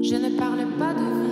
Je ne parle pas de vie.